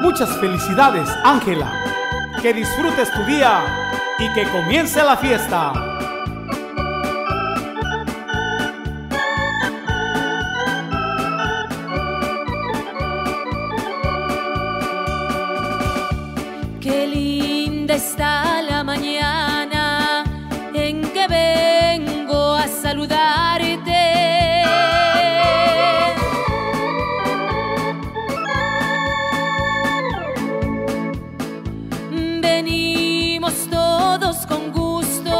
Muchas felicidades, Ángela. Que disfrutes tu día y que comience la fiesta. Qué linda está la mañana en que vengo a saludarte. Todos con gusto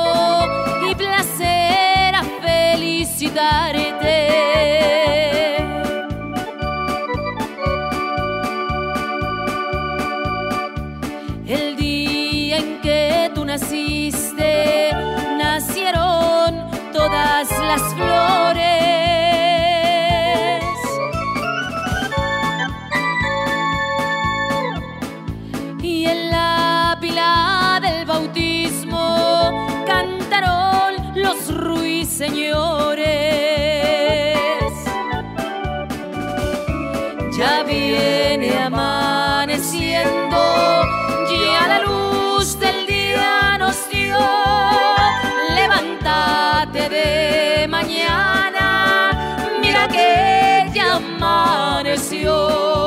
y placer a felicitarte. El día en que tú naciste, nacieron todas las flores. los ruiseñores. Ya viene amaneciendo, ya la luz del día nos dio. Levántate de mañana, mira que ya amaneció.